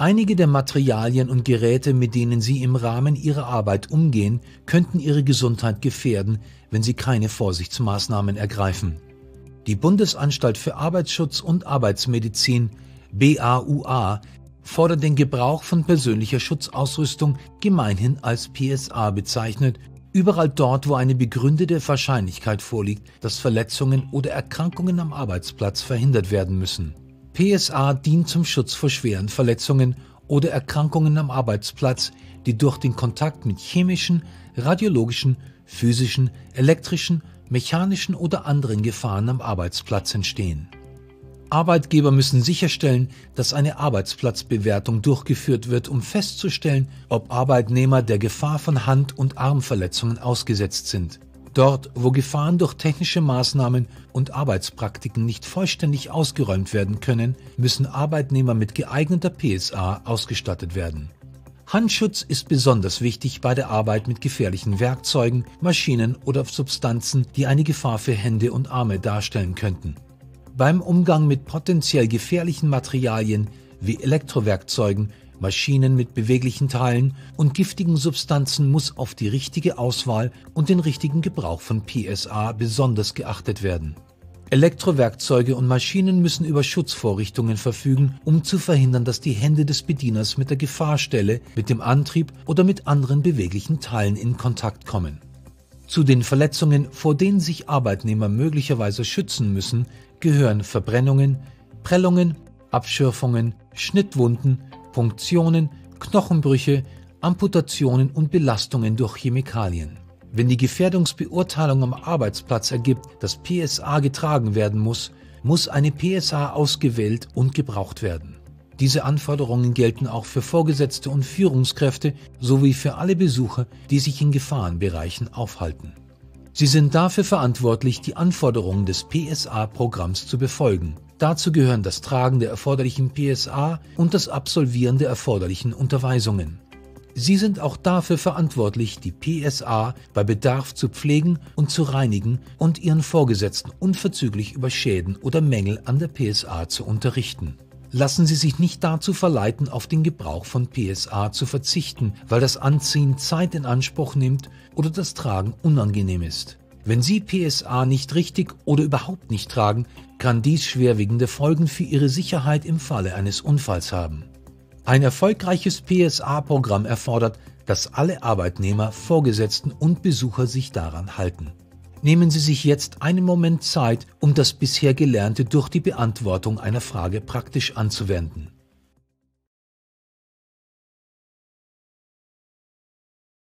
Einige der Materialien und Geräte, mit denen Sie im Rahmen Ihrer Arbeit umgehen, könnten Ihre Gesundheit gefährden, wenn Sie keine Vorsichtsmaßnahmen ergreifen. Die Bundesanstalt für Arbeitsschutz und Arbeitsmedizin BAUA fordert den Gebrauch von persönlicher Schutzausrüstung gemeinhin als PSA bezeichnet, überall dort, wo eine begründete Wahrscheinlichkeit vorliegt, dass Verletzungen oder Erkrankungen am Arbeitsplatz verhindert werden müssen. PSA dient zum Schutz vor schweren Verletzungen oder Erkrankungen am Arbeitsplatz, die durch den Kontakt mit chemischen, radiologischen, physischen, elektrischen, mechanischen oder anderen Gefahren am Arbeitsplatz entstehen. Arbeitgeber müssen sicherstellen, dass eine Arbeitsplatzbewertung durchgeführt wird, um festzustellen, ob Arbeitnehmer der Gefahr von Hand- und Armverletzungen ausgesetzt sind. Dort, wo Gefahren durch technische Maßnahmen und Arbeitspraktiken nicht vollständig ausgeräumt werden können, müssen Arbeitnehmer mit geeigneter PSA ausgestattet werden. Handschutz ist besonders wichtig bei der Arbeit mit gefährlichen Werkzeugen, Maschinen oder Substanzen, die eine Gefahr für Hände und Arme darstellen könnten. Beim Umgang mit potenziell gefährlichen Materialien wie Elektrowerkzeugen Maschinen mit beweglichen Teilen und giftigen Substanzen muss auf die richtige Auswahl und den richtigen Gebrauch von PSA besonders geachtet werden. Elektrowerkzeuge und Maschinen müssen über Schutzvorrichtungen verfügen, um zu verhindern, dass die Hände des Bedieners mit der Gefahrstelle, mit dem Antrieb oder mit anderen beweglichen Teilen in Kontakt kommen. Zu den Verletzungen, vor denen sich Arbeitnehmer möglicherweise schützen müssen, gehören Verbrennungen, Prellungen, Abschürfungen, Schnittwunden, Punktionen, Knochenbrüche, Amputationen und Belastungen durch Chemikalien. Wenn die Gefährdungsbeurteilung am Arbeitsplatz ergibt, dass PSA getragen werden muss, muss eine PSA ausgewählt und gebraucht werden. Diese Anforderungen gelten auch für Vorgesetzte und Führungskräfte sowie für alle Besucher, die sich in Gefahrenbereichen aufhalten. Sie sind dafür verantwortlich, die Anforderungen des PSA-Programms zu befolgen. Dazu gehören das Tragen der erforderlichen PSA und das Absolvieren der erforderlichen Unterweisungen. Sie sind auch dafür verantwortlich, die PSA bei Bedarf zu pflegen und zu reinigen und Ihren Vorgesetzten unverzüglich über Schäden oder Mängel an der PSA zu unterrichten. Lassen Sie sich nicht dazu verleiten, auf den Gebrauch von PSA zu verzichten, weil das Anziehen Zeit in Anspruch nimmt oder das Tragen unangenehm ist. Wenn Sie PSA nicht richtig oder überhaupt nicht tragen, kann dies schwerwiegende Folgen für Ihre Sicherheit im Falle eines Unfalls haben. Ein erfolgreiches PSA-Programm erfordert, dass alle Arbeitnehmer, Vorgesetzten und Besucher sich daran halten. Nehmen Sie sich jetzt einen Moment Zeit, um das bisher Gelernte durch die Beantwortung einer Frage praktisch anzuwenden.